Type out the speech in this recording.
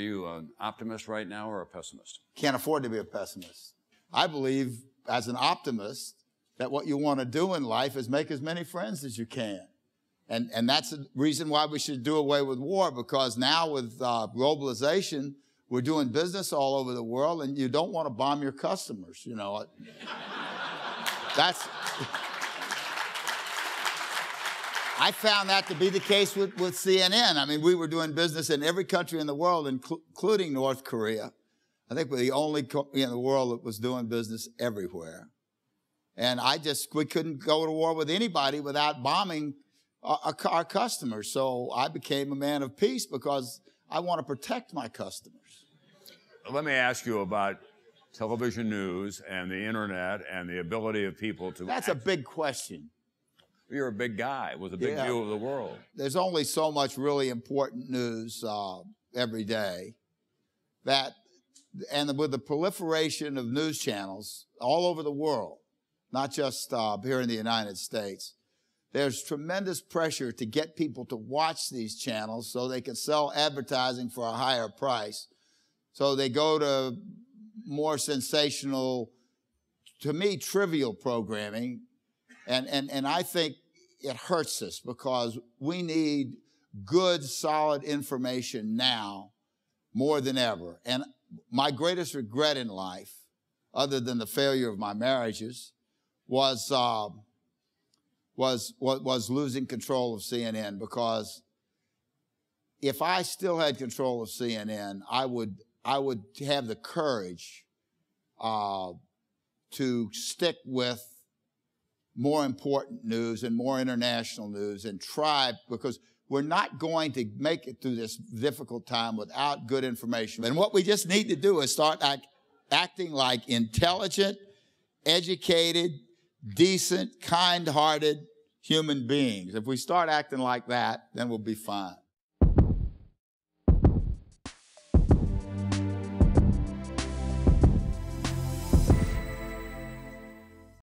Are you an optimist right now or a pessimist? Can't afford to be a pessimist. I believe, as an optimist, that what you want to do in life is make as many friends as you can. And, and that's the reason why we should do away with war, because now with uh, globalization, we're doing business all over the world, and you don't want to bomb your customers. You know, that's. I found that to be the case with, with CNN. I mean, we were doing business in every country in the world, including North Korea. I think we're the only country in the world that was doing business everywhere. And I just, we couldn't go to war with anybody without bombing our, our customers. So I became a man of peace because I want to protect my customers. Let me ask you about television news and the internet and the ability of people to. That's act. a big question. You're a big guy with a big yeah. view of the world. There's only so much really important news uh, every day that, and with the proliferation of news channels all over the world, not just uh, here in the United States, there's tremendous pressure to get people to watch these channels so they can sell advertising for a higher price. So they go to more sensational, to me, trivial programming. And, and, and I think it hurts us because we need good, solid information now more than ever. And my greatest regret in life, other than the failure of my marriages, was, uh, was, was, was losing control of CNN because if I still had control of CNN, I would, I would have the courage uh, to stick with more important news and more international news and try because we're not going to make it through this difficult time without good information. And what we just need to do is start act, acting like intelligent, educated, decent, kind hearted human beings. If we start acting like that, then we'll be fine.